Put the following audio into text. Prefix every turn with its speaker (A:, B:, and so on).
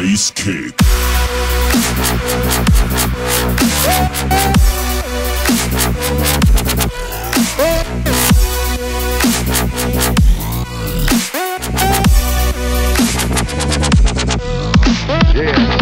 A: bass kick.
B: Yeah.